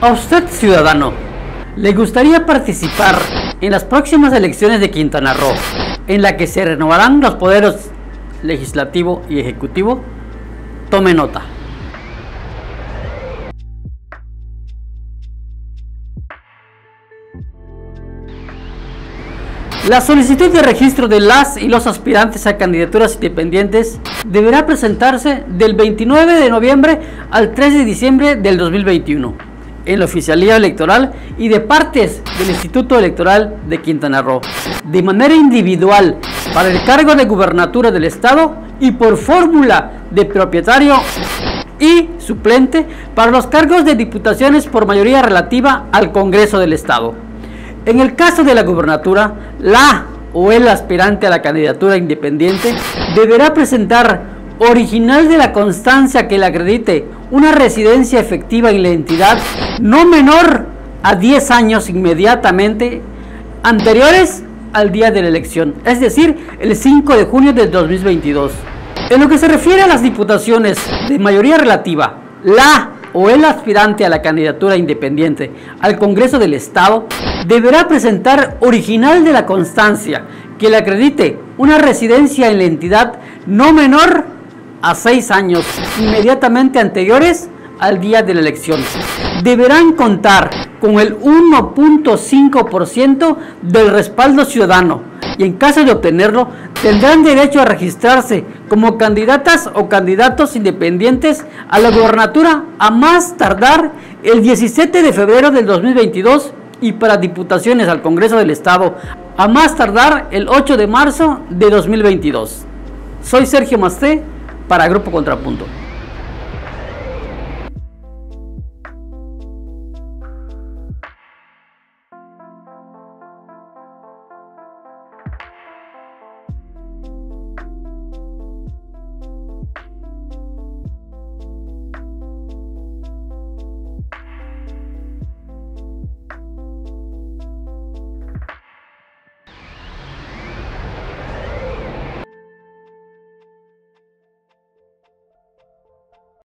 A usted, ciudadano, ¿le gustaría participar en las próximas elecciones de Quintana Roo, en la que se renovarán los poderes legislativo y ejecutivo? Tome nota. La solicitud de registro de las y los aspirantes a candidaturas independientes deberá presentarse del 29 de noviembre al 3 de diciembre del 2021 en la oficialía electoral y de partes del Instituto Electoral de Quintana Roo, de manera individual para el cargo de gubernatura del Estado y por fórmula de propietario y suplente para los cargos de diputaciones por mayoría relativa al Congreso del Estado. En el caso de la gubernatura, la o el aspirante a la candidatura independiente deberá presentar original de la constancia que le acredite una residencia efectiva en la entidad no menor a 10 años inmediatamente anteriores al día de la elección, es decir, el 5 de junio del 2022. En lo que se refiere a las diputaciones de mayoría relativa, la o el aspirante a la candidatura independiente al Congreso del Estado deberá presentar original de la constancia que le acredite una residencia en la entidad no menor a seis años inmediatamente anteriores al día de la elección. Deberán contar con el 1.5% del respaldo ciudadano y en caso de obtenerlo tendrán derecho a registrarse como candidatas o candidatos independientes a la gobernatura a más tardar el 17 de febrero del 2022 y para diputaciones al Congreso del Estado a más tardar el 8 de marzo de 2022. Soy Sergio Masté para Grupo Contrapunto.